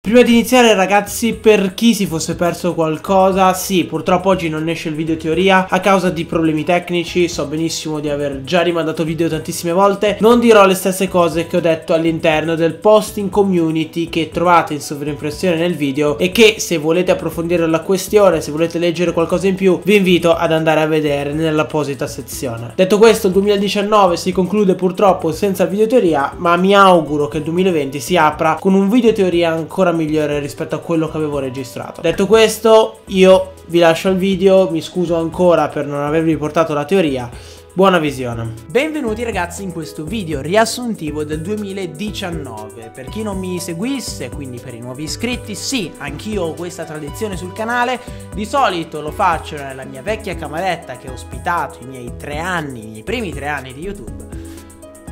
Prima di iniziare ragazzi, per chi si fosse perso qualcosa, sì, purtroppo oggi non esce il video teoria a causa di problemi tecnici, so benissimo di aver già rimandato video tantissime volte, non dirò le stesse cose che ho detto all'interno del post in community che trovate in sovraimpressione nel video e che se volete approfondire la questione, se volete leggere qualcosa in più, vi invito ad andare a vedere nell'apposita sezione. Detto questo, il 2019 si conclude purtroppo senza video teoria, ma mi auguro che il 2020 si apra con un video teoria ancora migliore rispetto a quello che avevo registrato. Detto questo, io vi lascio il video, mi scuso ancora per non avervi portato la teoria. Buona visione. Benvenuti ragazzi in questo video riassuntivo del 2019. Per chi non mi seguisse, quindi per i nuovi iscritti, sì, anch'io ho questa tradizione sul canale. Di solito lo faccio nella mia vecchia cameretta che ho ospitato i miei tre anni, i miei primi tre anni di YouTube.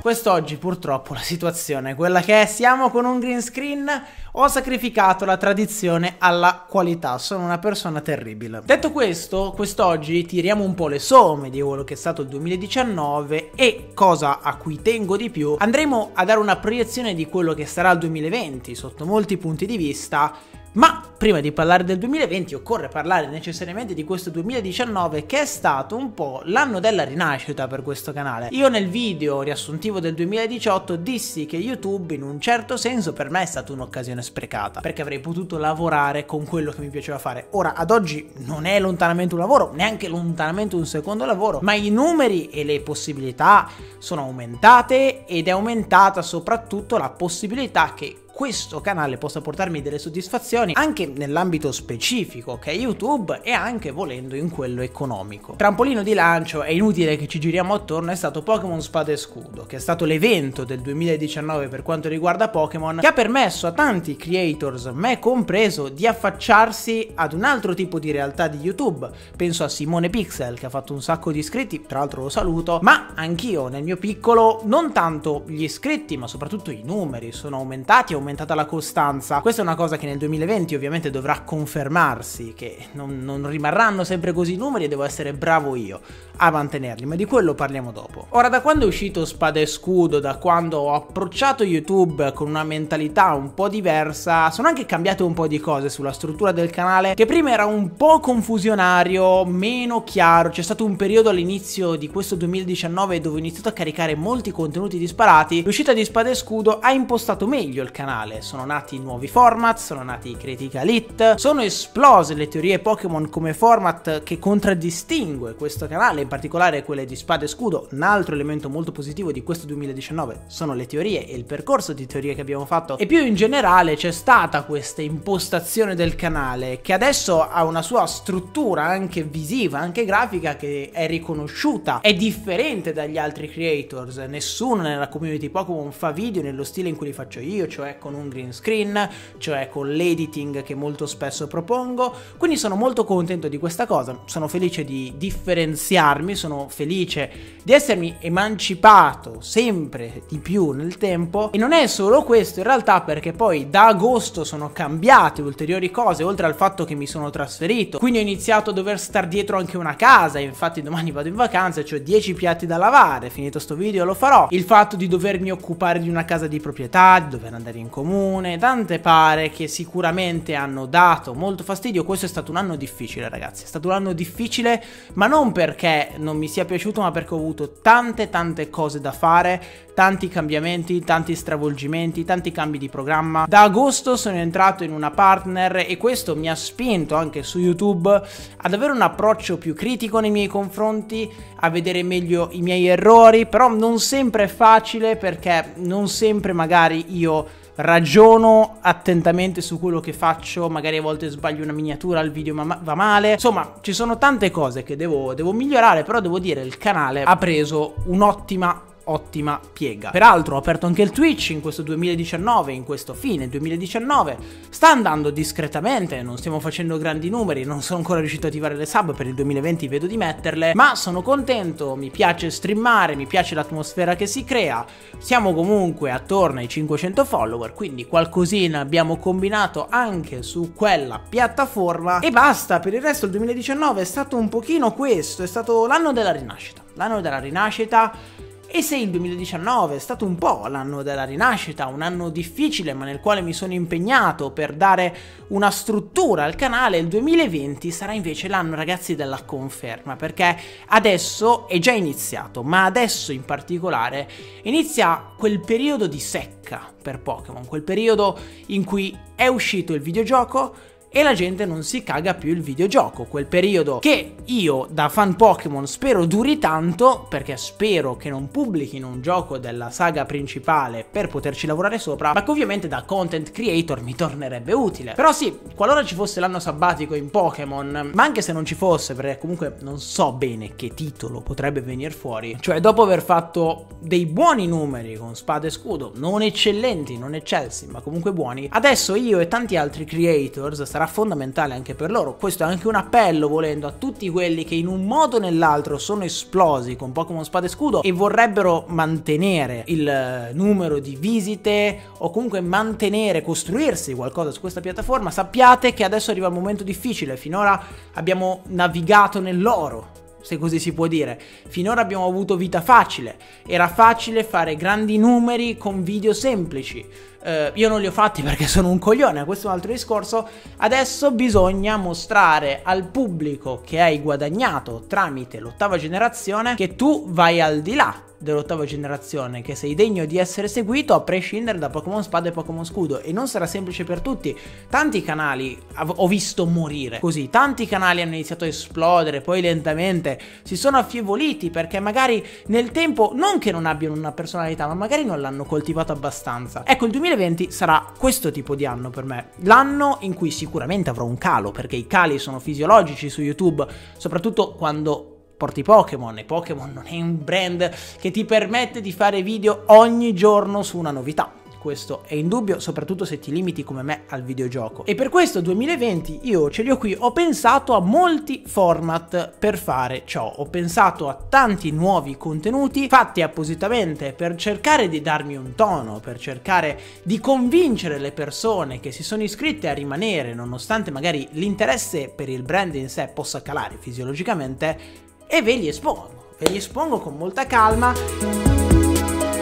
Quest'oggi purtroppo la situazione è quella che è, siamo con un green screen, ho sacrificato la tradizione alla qualità, sono una persona terribile. Detto questo, quest'oggi tiriamo un po' le somme di quello che è stato il 2019 e, cosa a cui tengo di più, andremo a dare una proiezione di quello che sarà il 2020 sotto molti punti di vista ma prima di parlare del 2020 occorre parlare necessariamente di questo 2019 che è stato un po' l'anno della rinascita per questo canale. Io nel video riassuntivo del 2018 dissi che YouTube in un certo senso per me è stata un'occasione sprecata perché avrei potuto lavorare con quello che mi piaceva fare. Ora ad oggi non è lontanamente un lavoro, neanche lontanamente un secondo lavoro, ma i numeri e le possibilità sono aumentate ed è aumentata soprattutto la possibilità che questo canale possa portarmi delle soddisfazioni anche nell'ambito specifico che è YouTube e anche volendo in quello economico. Trampolino di lancio, è inutile che ci giriamo attorno, è stato Pokémon Spada e Scudo, che è stato l'evento del 2019 per quanto riguarda Pokémon, che ha permesso a tanti creators, me compreso, di affacciarsi ad un altro tipo di realtà di YouTube. Penso a Simone Pixel che ha fatto un sacco di iscritti, tra l'altro lo saluto, ma anch'io nel mio piccolo non tanto gli iscritti, ma soprattutto i numeri sono aumentati, aumentati aumentata la costanza. Questa è una cosa che nel 2020 ovviamente dovrà confermarsi, che non, non rimarranno sempre così i numeri e devo essere bravo io a mantenerli, ma di quello parliamo dopo. Ora, da quando è uscito Spada e Scudo, da quando ho approcciato YouTube con una mentalità un po' diversa, sono anche cambiate un po' di cose sulla struttura del canale, che prima era un po' confusionario, meno chiaro. C'è stato un periodo all'inizio di questo 2019 dove ho iniziato a caricare molti contenuti disparati. L'uscita di Spada e Scudo ha impostato meglio il canale, sono nati nuovi format, sono nati Critical Hit, sono esplose le teorie Pokémon come format che contraddistingue questo canale particolare quelle di Spada e Scudo, un altro elemento molto positivo di questo 2019 sono le teorie e il percorso di teorie che abbiamo fatto. E più in generale c'è stata questa impostazione del canale che adesso ha una sua struttura anche visiva, anche grafica che è riconosciuta, è differente dagli altri creators, nessuno nella community Pokémon fa video nello stile in cui li faccio io, cioè con un green screen, cioè con l'editing che molto spesso propongo, quindi sono molto contento di questa cosa, sono felice di differenziarmi sono felice di essermi emancipato sempre di più nel tempo. E non è solo questo in realtà perché poi da agosto sono cambiate ulteriori cose oltre al fatto che mi sono trasferito. Quindi ho iniziato a dover star dietro anche una casa infatti domani vado in vacanza e ho 10 piatti da lavare. Finito sto video lo farò. Il fatto di dovermi occupare di una casa di proprietà di dover andare in comune tante pare che sicuramente hanno dato molto fastidio questo è stato un anno difficile ragazzi è stato un anno difficile ma non perché non mi sia piaciuto ma perché ho avuto tante tante cose da fare, tanti cambiamenti, tanti stravolgimenti, tanti cambi di programma. Da agosto sono entrato in una partner e questo mi ha spinto anche su YouTube ad avere un approccio più critico nei miei confronti, a vedere meglio i miei errori, però non sempre è facile perché non sempre magari io ragiono attentamente su quello che faccio, magari a volte sbaglio una miniatura, il video ma va male. Insomma, ci sono tante cose che devo, devo migliorare, però devo dire il canale ha preso un'ottima ottima piega. Peraltro ho aperto anche il Twitch in questo 2019, in questo fine 2019, sta andando discretamente, non stiamo facendo grandi numeri, non sono ancora riuscito a attivare le sub, per il 2020 vedo di metterle, ma sono contento, mi piace streamare, mi piace l'atmosfera che si crea, siamo comunque attorno ai 500 follower, quindi qualcosina abbiamo combinato anche su quella piattaforma. E basta, per il resto il 2019 è stato un pochino questo, è stato l'anno della rinascita, l'anno della rinascita E se il 2019 è stato un po' l'anno della rinascita, un anno difficile ma nel quale mi sono impegnato per dare una struttura al canale, il 2020 sarà invece l'anno ragazzi della conferma perché adesso è già iniziato, ma adesso in particolare inizia quel periodo di secca per Pokémon, quel periodo in cui è uscito il videogioco, e la gente non si caga più il videogioco. Quel periodo che io da fan Pokémon spero duri tanto perché spero che non pubblichino un gioco della saga principale per poterci lavorare sopra, ma che ovviamente da content creator mi tornerebbe utile. Però sì, qualora ci fosse l'anno sabbatico in Pokémon, ma anche se non ci fosse, perché comunque non so bene che titolo potrebbe venire fuori, cioè dopo aver fatto dei buoni numeri con spada e scudo, non eccellenti, non eccelsi, ma comunque buoni, adesso io e tanti altri creators sarà fondamentale anche per loro. Questo è anche un appello, volendo, a tutti quelli che in un modo o nell'altro sono esplosi con Pokémon Spada e Scudo e vorrebbero mantenere il eh, numero di visite o comunque mantenere, costruirsi qualcosa su questa piattaforma. Sappiate che adesso arriva il momento difficile. Finora abbiamo navigato nell'oro se così si può dire. Finora abbiamo avuto vita facile, era facile fare grandi numeri con video semplici. Uh, io non li ho fatti perché sono un coglione, questo è un altro discorso. Adesso bisogna mostrare al pubblico che hai guadagnato tramite l'ottava generazione che tu vai al di là dell'ottava generazione che sei degno di essere seguito a prescindere da Pokémon Spada e Pokémon Scudo e non sarà semplice per tutti. Tanti canali ho visto morire così, tanti canali hanno iniziato a esplodere, poi lentamente si sono affievoliti perché magari nel tempo non che non abbiano una personalità, ma magari non l'hanno coltivato abbastanza. Ecco, il 2020 sarà questo tipo di anno per me, l'anno in cui sicuramente avrò un calo perché i cali sono fisiologici su YouTube, soprattutto quando porti Pokémon e Pokémon non è un brand che ti permette di fare video ogni giorno su una novità questo è indubbio, soprattutto se ti limiti come me al videogioco. E per questo 2020 io ce li ho qui, ho pensato a molti format per fare ciò, ho pensato a tanti nuovi contenuti fatti appositamente per cercare di darmi un tono, per cercare di convincere le persone che si sono iscritte a rimanere nonostante magari l'interesse per il brand in sé possa calare fisiologicamente e ve li espongo. Ve li espongo con molta calma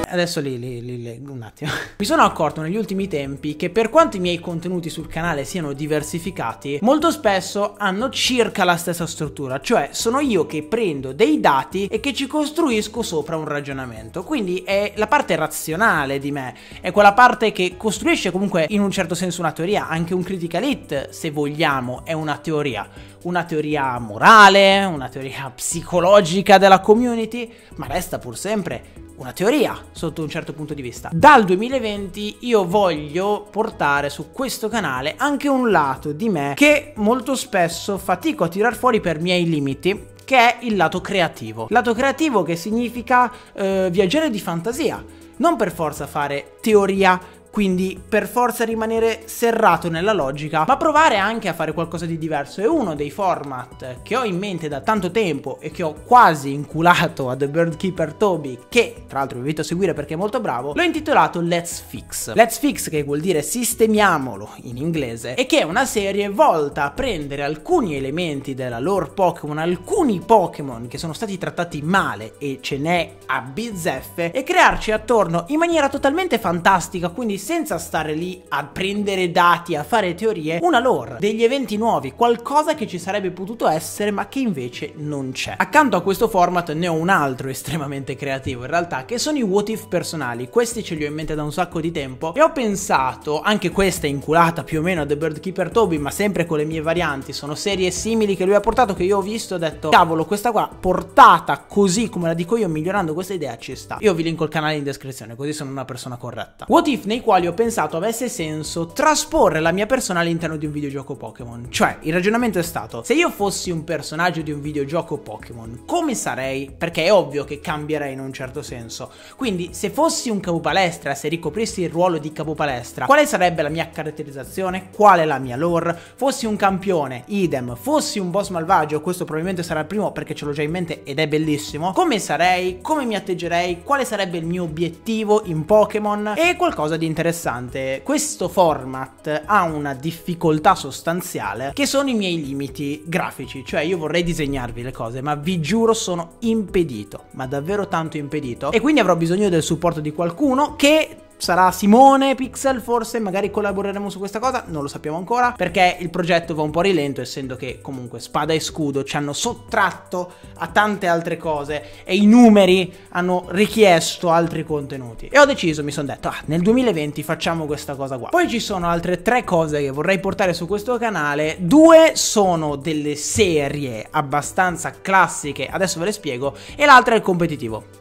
adesso li, li, li, leggo un attimo. Mi sono accorto negli ultimi tempi che per quanto i miei contenuti sul canale siano diversificati, molto spesso hanno circa la stessa struttura, cioè sono io che prendo dei dati e che ci costruisco sopra un ragionamento. Quindi è la parte razionale di me, è quella parte che costruisce comunque in un certo senso una teoria, anche un critical hit, se vogliamo, è una teoria una teoria morale, una teoria psicologica della community, ma resta pur sempre una teoria sotto un certo punto di vista. Dal 2020 io voglio portare su questo canale anche un lato di me che molto spesso fatico a tirar fuori per miei limiti che è il lato creativo. Lato creativo che significa eh, viaggiare di fantasia, non per forza fare teoria quindi per forza rimanere serrato nella logica, ma provare anche a fare qualcosa di diverso. È uno dei format che ho in mente da tanto tempo e che ho quasi inculato a The Birdkeeper Toby, che tra l'altro vi invito a seguire perché è molto bravo, l'ho intitolato Let's Fix. Let's Fix che vuol dire sistemiamolo in inglese e che è una serie volta a prendere alcuni elementi della lore Pokémon, alcuni Pokémon che sono stati trattati male e ce n'è a bizzeffe e crearci attorno in maniera totalmente fantastica, quindi senza stare lì a prendere dati, a fare teorie, una lore, degli eventi nuovi, qualcosa che ci sarebbe potuto essere ma che invece non c'è. Accanto a questo format ne ho un altro estremamente creativo in realtà, che sono i what if personali. Questi ce li ho in mente da un sacco di tempo e ho pensato, anche questa è inculata più o meno a The Birdkeeper Toby, ma sempre con le mie varianti, sono serie simili che lui ha portato che io ho visto e ho detto cavolo questa qua portata così come la dico io migliorando questa idea ci sta. Io vi linko il canale in descrizione così sono una persona corretta. What if nei quali ho pensato avesse senso trasporre la mia persona all'interno di un videogioco Pokémon. Cioè, il ragionamento è stato, se io fossi un personaggio di un videogioco Pokémon, come sarei? Perché è ovvio che cambierei in un certo senso. Quindi, se fossi un capopalestra, se ricoprissi il ruolo di capopalestra, quale sarebbe la mia caratterizzazione? Qual è la mia lore? Fossi un campione, idem. Fossi un boss malvagio, questo probabilmente sarà il primo perché ce l'ho già in mente ed è bellissimo. Come sarei? Come mi atteggerei? Quale sarebbe il mio obiettivo in Pokémon? E qualcosa di interessante interessante, questo format ha una difficoltà sostanziale che sono i miei limiti grafici, cioè io vorrei disegnarvi le cose, ma vi giuro sono impedito, ma davvero tanto impedito. E quindi avrò bisogno del supporto di qualcuno che sarà Simone Pixel forse, magari collaboreremo su questa cosa, non lo sappiamo ancora, perché il progetto va un po' rilento essendo che comunque Spada e Scudo ci hanno sottratto a tante altre cose e i numeri hanno richiesto altri contenuti. E ho deciso, mi sono detto, ah, nel 2020 facciamo questa cosa qua. Poi ci sono altre tre cose che vorrei portare su questo canale, due sono delle serie abbastanza classiche, adesso ve le spiego, e l'altra è il competitivo.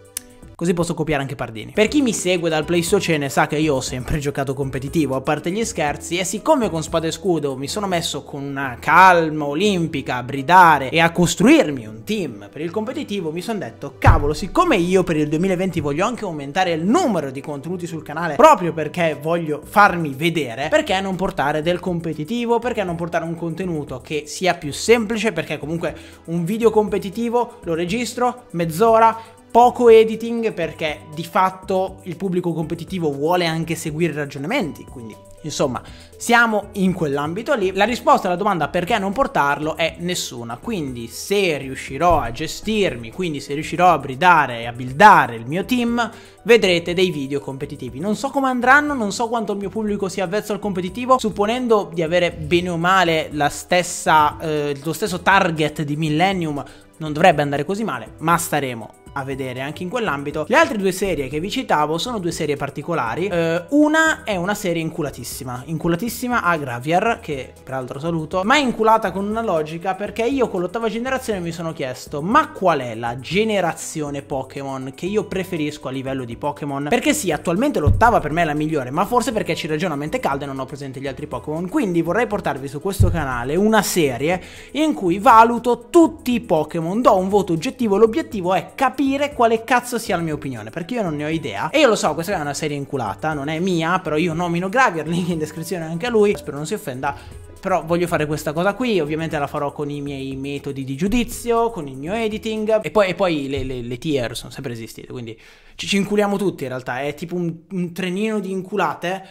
Così posso copiare anche Pardini. Per chi mi segue dal Pleistocene sa che io ho sempre giocato competitivo, a parte gli scherzi, e siccome con Spada e Scudo mi sono messo con una calma olimpica a bridare e a costruirmi un team per il competitivo, mi sono detto, cavolo, siccome io per il 2020 voglio anche aumentare il numero di contenuti sul canale, proprio perché voglio farmi vedere, perché non portare del competitivo, perché non portare un contenuto che sia più semplice, perché comunque un video competitivo lo registro, mezz'ora, poco editing perché di fatto il pubblico competitivo vuole anche seguire ragionamenti, quindi insomma siamo in quell'ambito lì. La risposta alla domanda perché non portarlo è nessuna, quindi se riuscirò a gestirmi, quindi se riuscirò a bridare e a buildare il mio team, vedrete dei video competitivi. Non so come andranno, non so quanto il mio pubblico sia avvezzo al competitivo, supponendo di avere bene o male stessa, eh, lo stesso target di Millennium, non dovrebbe andare così male, ma staremo a vedere anche in quell'ambito. Le altre due serie che vi citavo sono due serie particolari. Eh, una è una serie inculatissima, inculatissima a Gravier, che peraltro saluto, ma inculata con una logica perché io con l'ottava generazione mi sono chiesto ma qual è la generazione Pokémon che io preferisco a livello di Pokémon? Perché sì, attualmente l'ottava per me è la migliore, ma forse perché ci ragiono a mente calda e non ho presente gli altri Pokémon. Quindi vorrei portarvi su questo canale una serie in cui valuto tutti i Pokémon, do un voto oggettivo, l'obiettivo è capire capire quale cazzo sia la mia opinione, perché io non ne ho idea. E io lo so, questa è una serie inculata, non è mia, però io nomino Gravier, link in descrizione anche a lui, spero non si offenda. Però voglio fare questa cosa qui, ovviamente la farò con i miei metodi di giudizio, con il mio editing e poi, e poi le, le, le, tier sono sempre esistite, quindi ci, ci, inculiamo tutti in realtà, è tipo un, un trenino di inculate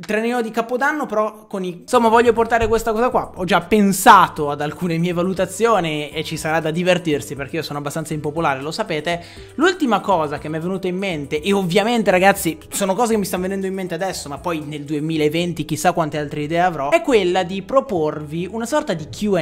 trenino di Capodanno, però con i... Insomma, voglio portare questa cosa qua. Ho già pensato ad alcune mie valutazioni e ci sarà da divertirsi perché io sono abbastanza impopolare, lo sapete. L'ultima cosa che mi è venuta in mente, e ovviamente ragazzi, sono cose che mi stanno venendo in mente adesso, ma poi nel 2020 chissà quante altre idee avrò, è quella di proporvi una sorta di QA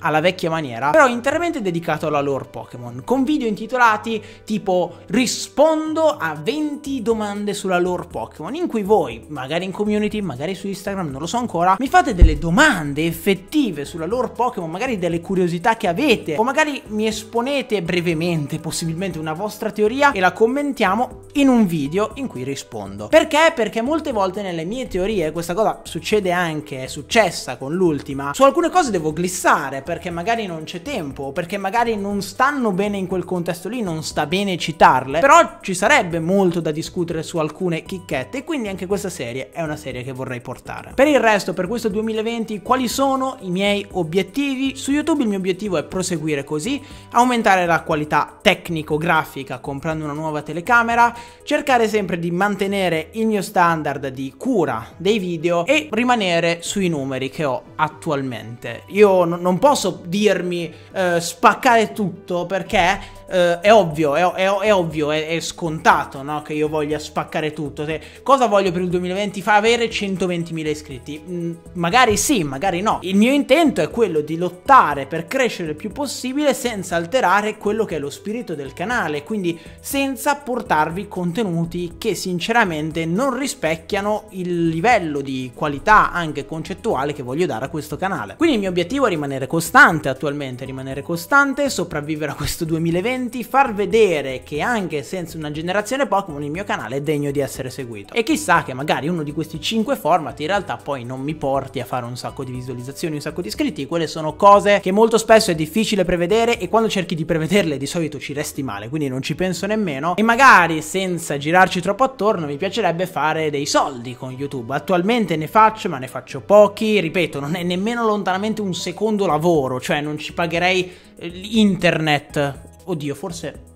alla vecchia maniera, però interamente dedicato alla lore Pokémon, con video intitolati tipo rispondo a 20 domande sulla lore Pokémon, in cui voi, magari in community, magari su Instagram, non lo so ancora, mi fate delle domande effettive sulla lore Pokémon, magari delle curiosità che avete, o magari mi esponete brevemente, possibilmente una vostra teoria, e la commentiamo in un video in cui rispondo. Perché? Perché molte volte nelle mie teorie, questa cosa succede anche, è successa con l'ultima, su alcune cose devo glissare, perché magari non c'è tempo, perché magari non stanno bene in quel contesto lì, non sta bene citarle, però ci sarebbe molto da discutere su alcune chicchette e quindi anche questa serie è una serie che vorrei portare. Per il resto, per questo 2020, quali sono i miei obiettivi? Su YouTube il mio obiettivo è proseguire così, aumentare la qualità tecnico-grafica comprando una nuova telecamera, cercare sempre di mantenere il mio standard di cura dei video e rimanere sui numeri che ho attualmente. Io non posso posso dirmi uh, spaccare tutto perché uh, è ovvio, è, è, è ovvio, è, è scontato no? che io voglia spaccare tutto. Se, cosa voglio per il 2020? Fa avere 120.000 iscritti. Mm, magari sì, magari no. Il mio intento è quello di lottare per crescere il più possibile senza alterare quello che è lo spirito del canale, quindi senza portarvi contenuti che sinceramente non rispecchiano il livello di qualità anche concettuale che voglio dare a questo canale. Quindi il mio obiettivo è rimanere costante attualmente, rimanere costante, sopravvivere a questo 2020, far vedere che anche senza una generazione Pokémon il mio canale è degno di essere seguito. E chissà che magari uno di questi 5 format in realtà poi non mi porti a fare un sacco di visualizzazioni, un sacco di iscritti, quelle sono cose che molto spesso è difficile prevedere e quando cerchi di prevederle di solito ci resti male, quindi non ci penso nemmeno e magari senza girarci troppo attorno mi piacerebbe fare dei soldi con YouTube. Attualmente ne faccio, ma ne faccio pochi, ripeto, non è nemmeno lontanamente un secondo lavoro lavoro, cioè non ci pagherei eh, internet. Oddio, forse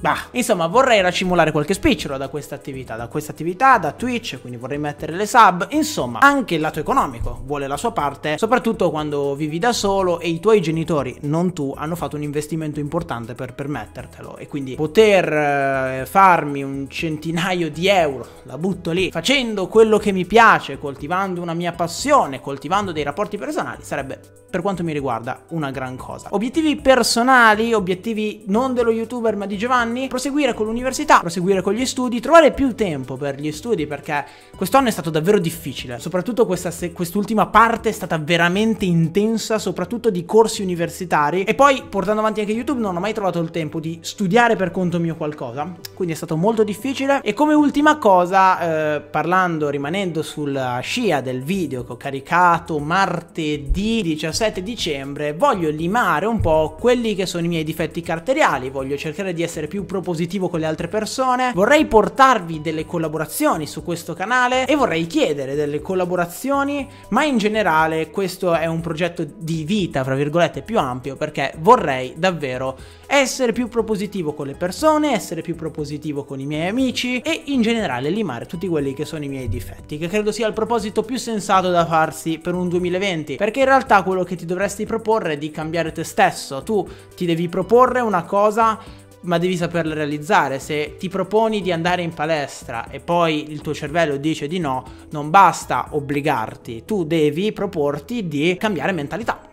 Bah, insomma, vorrei racimolare qualche spicciolo da questa attività, da questa attività, da Twitch, quindi vorrei mettere le sub. Insomma, anche il lato economico vuole la sua parte, soprattutto quando vivi da solo e i tuoi genitori, non tu, hanno fatto un investimento importante per permettertelo. E quindi poter eh, farmi un centinaio di euro, la butto lì, facendo quello che mi piace, coltivando una mia passione, coltivando dei rapporti personali, sarebbe per quanto mi riguarda una gran cosa. Obiettivi personali, obiettivi non dello youtuber ma di Giovanni, proseguire con l'università, proseguire con gli studi, trovare più tempo per gli studi perché quest'anno è stato davvero difficile, soprattutto questa quest'ultima parte è stata veramente intensa, soprattutto di corsi universitari. E poi portando avanti anche YouTube non ho mai trovato il tempo di studiare per conto mio qualcosa, quindi è stato molto difficile. E come ultima cosa, eh, parlando, rimanendo sulla scia del video che ho caricato martedì 17 7 dicembre voglio limare un po' quelli che sono i miei difetti caratteriali, voglio cercare di essere più propositivo con le altre persone, vorrei portarvi delle collaborazioni su questo canale e vorrei chiedere delle collaborazioni, ma in generale questo è un progetto di vita, fra virgolette, più ampio perché vorrei davvero essere più propositivo con le persone, essere più propositivo con i miei amici e in generale limare tutti quelli che sono i miei difetti, che credo sia il proposito più sensato da farsi per un 2020, perché in realtà quello che ti dovresti proporre è di cambiare te stesso, tu ti devi proporre una cosa ma devi saperla realizzare. Se ti proponi di andare in palestra e poi il tuo cervello dice di no, non basta obbligarti, tu devi proporti di cambiare mentalità.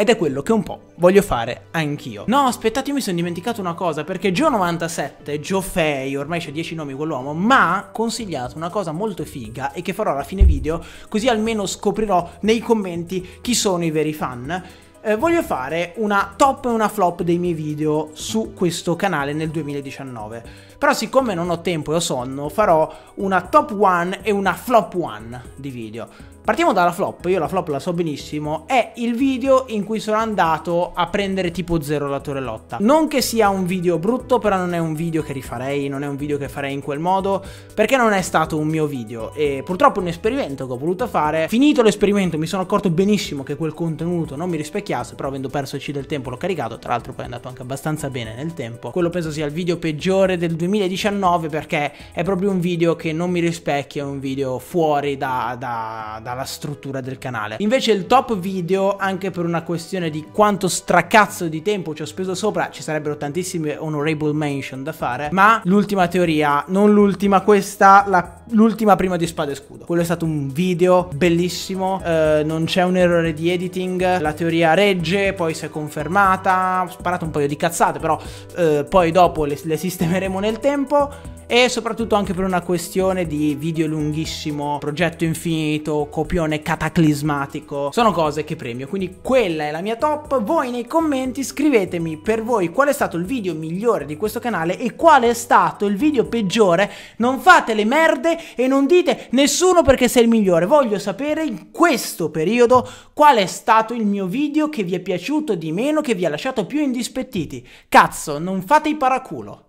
Ed è quello che un po' voglio fare anch'io. No, aspettate, io mi sono dimenticato una cosa, perché Gio97, Gio Fei, ormai c'è 10 nomi quell'uomo, mi ha consigliato una cosa molto figa e che farò alla fine video, così almeno scoprirò nei commenti chi sono i veri fan. Eh, voglio fare una top e una flop dei miei video su questo canale nel 2019. Però siccome non ho tempo e ho sonno, farò una top 1 e una flop 1 di video. Partiamo dalla flop, io la flop la so benissimo, è il video in cui sono andato a prendere tipo zero la torellotta. Non che sia un video brutto, però non è un video che rifarei, non è un video che farei in quel modo, perché non è stato un mio video e purtroppo un esperimento che ho voluto fare. Finito l'esperimento mi sono accorto benissimo che quel contenuto non mi rispecchiasse, però avendo perso il C del tempo l'ho caricato, tra l'altro poi è andato anche abbastanza bene nel tempo. Quello penso sia il video peggiore del 2019 perché è proprio un video che non mi rispecchia, è un video fuori da, da, dalla struttura del canale. Invece il top video, anche per una questione di quanto stracazzo di tempo ci ho speso sopra, ci sarebbero tantissime honorable mention da fare, ma l'ultima teoria, non l'ultima, questa, l'ultima prima di Spada e Scudo. Quello è stato un video bellissimo, eh, non c'è un errore di editing, la teoria regge, poi si è confermata, ho sparato un paio di cazzate, però eh, poi dopo le, le sistemeremo nel tempo e soprattutto anche per una questione di video lunghissimo, progetto infinito, copione cataclismatico. Sono cose che premio, quindi quella è la mia top. Voi nei commenti scrivetemi per voi qual è stato il video migliore di questo canale e qual è stato il video peggiore. Non fate le merde e non dite nessuno perché sei il migliore. Voglio sapere in questo periodo qual è stato il mio video che vi è piaciuto di meno, che vi ha lasciato più indispettiti. Cazzo, non fate i paraculo.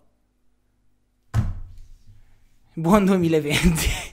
Buon 2020.